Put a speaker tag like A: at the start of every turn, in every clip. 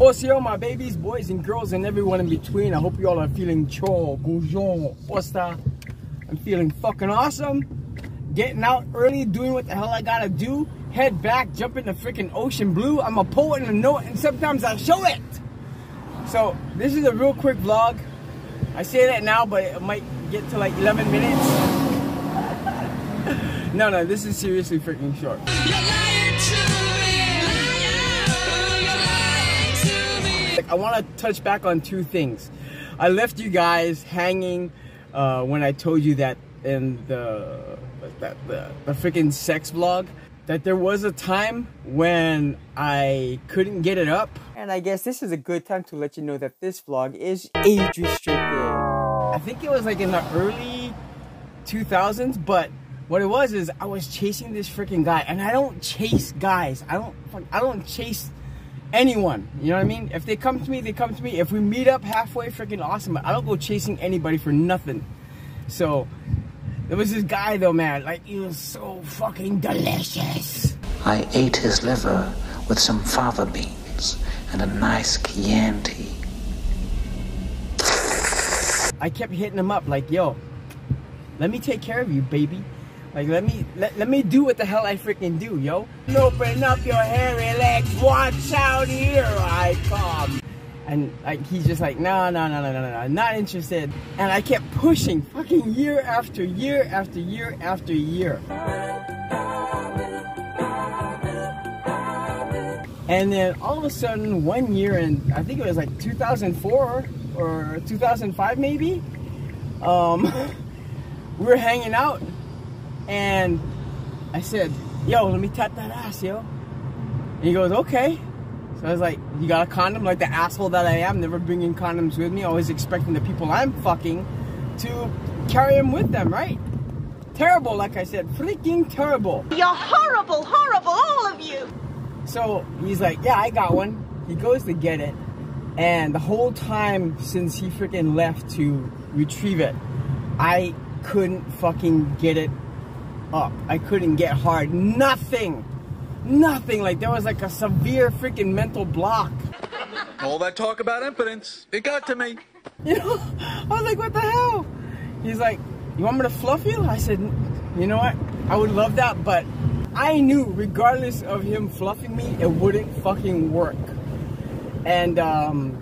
A: Oh, Osiyo, my babies, boys and girls, and everyone in between. I hope you all are feeling cho, goujon, posta. I'm feeling fucking awesome. Getting out early, doing what the hell I gotta do. Head back, jump in the freaking ocean blue. I'm a poet and a note, and sometimes I show it. So, this is a real quick vlog. I say that now, but it might get to like 11 minutes. no, no, this is seriously freaking short. I want to touch back on two things. I left you guys hanging uh, when I told you that in the that the, the freaking sex vlog that there was a time when I couldn't get it up. And I guess this is a good time to let you know that this vlog is age restricted. I think it was like in the early 2000s, but what it was is I was chasing this freaking guy and I don't chase guys. I don't I don't chase anyone. You know what I mean? If they come to me, they come to me. If we meet up halfway, freaking awesome. But I don't go chasing anybody for nothing. So there was this guy though, man. Like he was so fucking delicious.
B: I ate his liver with some fava beans and a nice Chianti.
A: I kept hitting him up like, yo, let me take care of you, baby. Like, let me let, let me do what the hell I freaking do, yo. Open up your hairy legs, watch out, here I come. And like he's just like, no, no, no, no, no, no, not interested. And I kept pushing, fucking year after year after year after year. And then all of a sudden, one year in, I think it was like 2004 or 2005 maybe, um, we were hanging out and I said, yo, let me tap that ass, yo. And he goes, okay. So I was like, you got a condom? Like the asshole that I am, never bringing condoms with me, always expecting the people I'm fucking to carry them with them, right? Terrible, like I said, freaking terrible.
C: You're horrible, horrible, all of you.
A: So he's like, yeah, I got one. He goes to get it. And the whole time since he freaking left to retrieve it, I couldn't fucking get it up. I couldn't get hard. Nothing. Nothing. Like there was like a severe freaking mental block.
D: All that talk about impotence, it got to me.
A: You know? I was like, what the hell? He's like, you want me to fluff you? I said, you know what? I would love that, but I knew regardless of him fluffing me, it wouldn't fucking work. And um,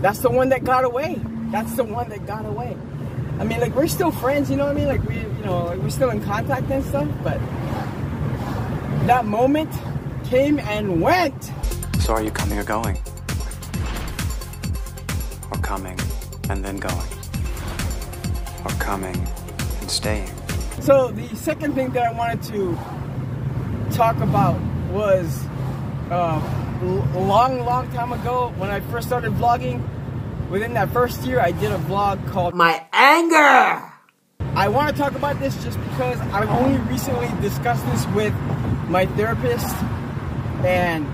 A: that's the one that got away. That's the one that got away. I mean, like we're still friends, you know what I mean? Like we, you know, like we're still in contact and stuff. But that moment came and went.
E: So are you coming or going? Or coming and then going? Or coming and staying?
A: So the second thing that I wanted to talk about was uh, a long, long time ago when I first started vlogging. Within that first year, I did a vlog called My Anger. I want to talk about this just because I've only recently discussed this with my therapist, and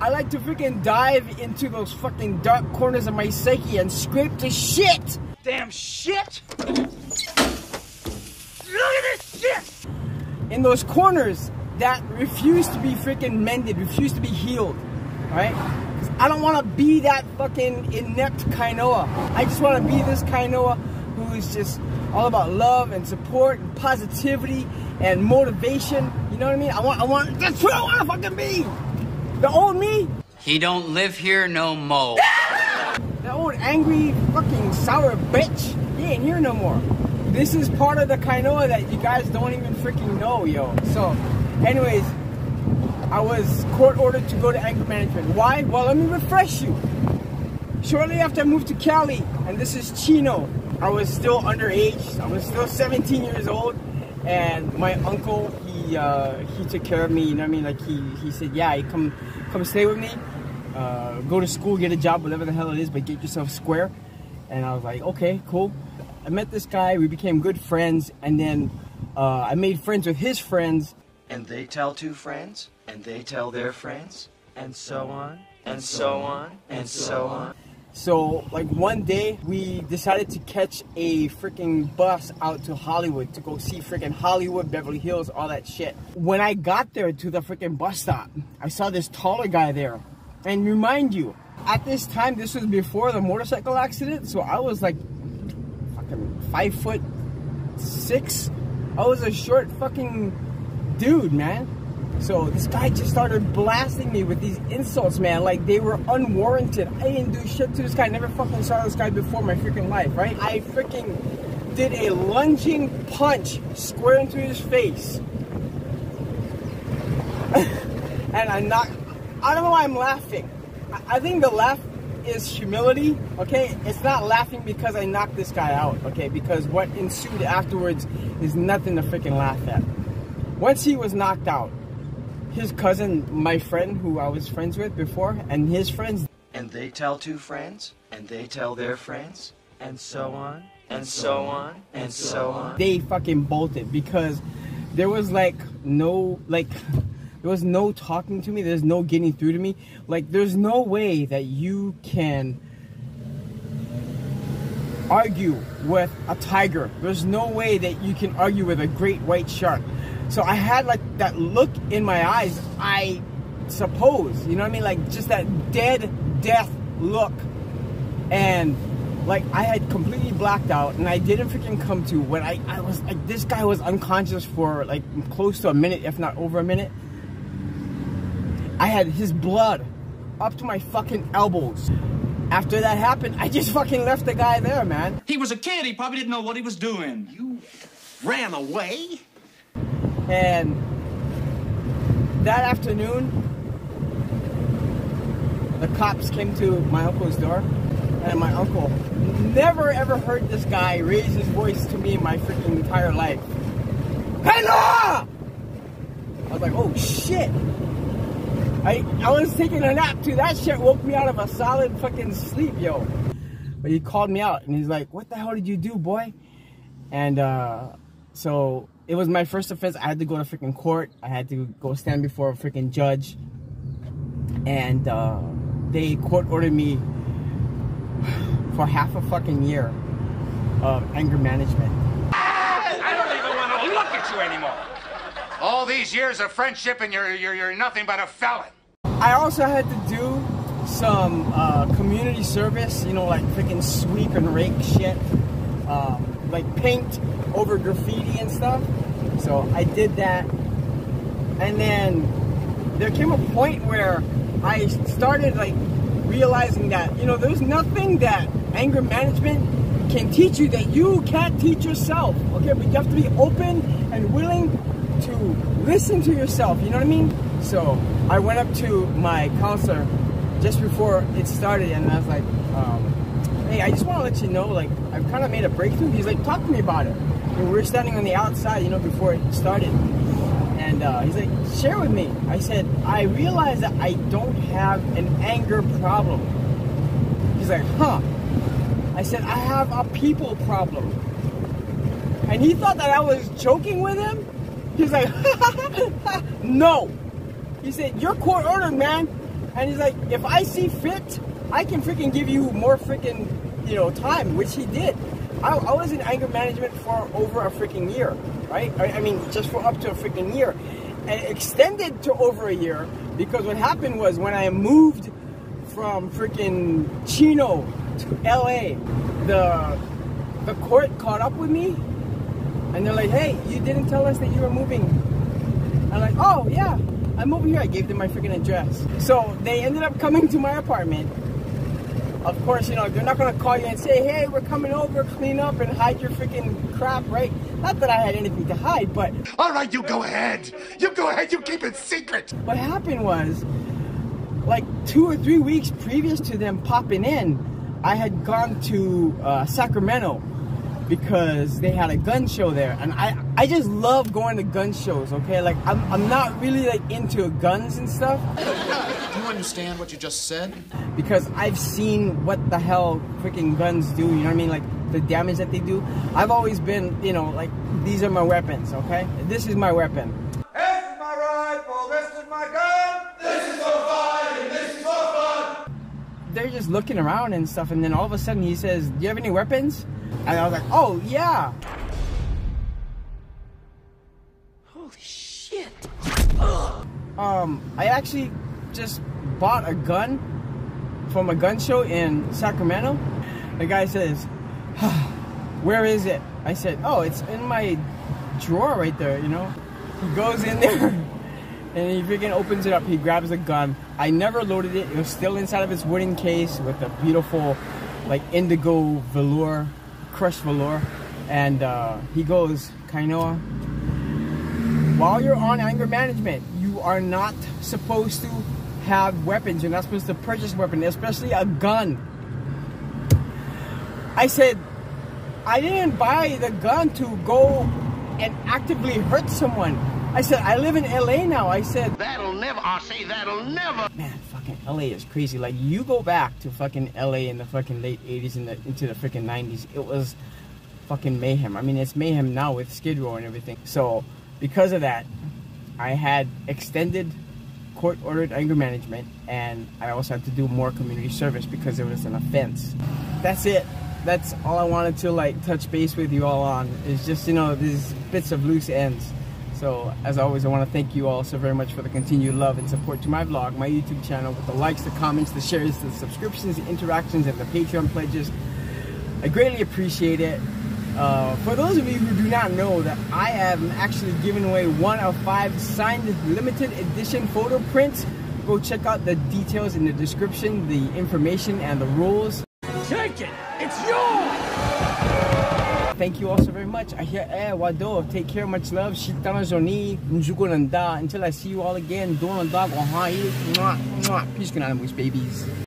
A: I like to freaking dive into those fucking dark corners of my psyche and scrape the shit.
D: Damn shit! Look at this shit!
A: In those corners that refuse to be freaking mended, refuse to be healed, right? I don't want to be that fucking inept Kainoa. I just want to be this Kainoa who is just all about love and support and positivity and motivation. You know what I mean? I want, I want, that's what I want to fucking be. The old me.
F: He don't live here no more.
A: That old angry fucking sour bitch. He ain't here no more. This is part of the Kainoa that you guys don't even freaking know, yo. So, anyways, I was court ordered to go to anger management. Why? Well, let me refresh you. Shortly after I moved to Cali, and this is Chino, I was still underage. I was still 17 years old, and my uncle he uh, he took care of me. You know what I mean? Like he he said, yeah, come come stay with me, uh, go to school, get a job, whatever the hell it is, but get yourself square. And I was like, okay, cool. I met this guy. We became good friends, and then uh, I made friends with his friends.
G: And they tell two friends, and they tell their friends, and so on, and so on, and so on.
A: So, like one day, we decided to catch a freaking bus out to Hollywood to go see freaking Hollywood, Beverly Hills, all that shit. When I got there to the freaking bus stop, I saw this taller guy there. And remind you, at this time, this was before the motorcycle accident, so I was like fucking five foot six. I was a short fucking dude, man. So this guy just started blasting me with these insults, man, like they were unwarranted. I didn't do shit to this guy. I Never fucking saw this guy before my freaking life, right? I freaking did a lunging punch square into his face. and I'm not, I don't know why I'm laughing. I, I think the laugh is humility, okay? It's not laughing because I knocked this guy out, okay? Because what ensued afterwards is nothing to freaking laugh at. Once he was knocked out, his cousin, my friend who I was friends with before, and his friends,
G: And they tell two friends, and they tell their friends, and so on, and so on, and so on.
A: they fucking bolted because there was like no like there was no talking to me. There's no getting through to me. Like there's no way that you can argue with a tiger. There's no way that you can argue with a great white shark so i had like that look in my eyes i suppose you know what i mean like just that dead death look and like I had completely blacked out and I didn't freaking come to when I, I was like this guy was unconscious for like close to a minute if not over a minute I had his blood up to my fucking elbows after that happened I just fucking left the guy there man
H: He was a kid. He probably didn't know what he was doing. You ran away?
A: And that afternoon the cops came to my uncle's door and my uncle never ever heard this guy raise his voice to me in my freaking entire life. Hello! I was like, oh shit. I I was taking a nap too. That shit woke me out of a solid fucking sleep, yo. But he called me out and he's like, what the hell did you do, boy? And uh, so it was my first offense. I had to go to freaking court. I had to go stand before a freaking judge. And uh, they court ordered me for half a fucking year of anger management.
H: I don't even want to look at you anymore.
I: All these years of friendship and you're, you're, you're nothing but a felon.
A: I also had to do some uh, community service, you know, like freaking sweep and rake shit, um, like paint over graffiti and stuff. So I did that. And then there came a point where I started like realizing that, you know, there's nothing that anger management can teach you that you can't teach yourself. Okay, but you have to be open and willing to listen to yourself. You know what I mean? So I went up to my counselor just before it started, and I was like, um, "Hey, I just want to let you know, like, I've kind of made a breakthrough." He's like, "Talk to me about it." And we were standing on the outside, you know, before it started, and uh, he's like, "Share with me." I said, "I realize that I don't have an anger problem." He's like, "Huh?" I said, "I have a people problem." And he thought that I was joking with him. He's like, "No." He said, "You're court ordered, man." And he's like, "If I see fit, I can freaking give you more freaking, you know, time," which he did. I, I was in anger management for over a freaking year, right? I, I mean, just for up to a freaking year, and extended to over a year because what happened was when I moved from freaking Chino to LA, the the court caught up with me, and they're like, "Hey, you didn't tell us that you were moving." I'm like, "Oh yeah, I'm over here." I gave them my freaking address. So they ended up coming to my apartment. Of course, you know they're not gonna call you and say, "Hey, we're coming over, clean up and hide your freaking crap," right? Not that I had anything to hide, but
I: All right, you go ahead. You go ahead. You keep it secret.
A: what happened was like two or three weeks previous to them popping in i had gone to uh, sacramento because they had a gun show there and i i just love going to gun shows okay like i'm, I'm not really like into guns and stuff
H: understand what you just said?
A: because i've seen what the hell freaking guns do you know what i mean like the damage that they do i've always been you know like these are my weapons okay this is my weapon
I: This is my rifle. This is my gun. This is for fun. and This is for fun.
A: they're just looking around and stuff, and then all of a sudden he says, "Do you have any weapons?" And I was like, "Oh yeah."
G: Holy shit.
A: Um, I actually just bought a gun from a gun show in Sacramento. The guy says, where is it? I said, oh, it's in my drawer right there, you know? He goes in there and he freaking opens it up. He grabs a gun. I never loaded it. It was still inside of its wooden case with a beautiful, like, indigo velour, crushed velour. And uh, he goes, Kainoa, while you're on anger management, you are not supposed to have weapons. You're not supposed to purchase weapons, especially a gun. I said, I didn't buy the gun to go and actively hurt someone. I said, I live in LA now. I said,
J: That'll never, I say that'll never.
A: Man, fucking LA is crazy. Like, you go back to fucking LA in the fucking late 80s and the, into the freaking 90s. It was fucking mayhem. I mean, it's mayhem now with Skid Row and everything. So, because of that, I had extended court ordered anger management and I also had to do more community service because it was an offense. That's it. That's all I wanted to like touch base with you all on is just, you know, these bits of loose ends. So, as always, I want to thank you all so very much for the continued love and support to my vlog, my YouTube channel, with the likes, the comments, the shares, the subscriptions, the interactions, and the Patreon pledges. I greatly appreciate it. Uh, for those of you who do not know that I am actually giving away one of five signed limited edition photo prints, go check out the details in the description, the information, and the rules.
I: Take it! It's yours!
A: Thank you all so very much. I hear eh wado. Take care, much love. Shitana Nanda. Until I see you all again, Donald Dog, Ohai. Peace, babies.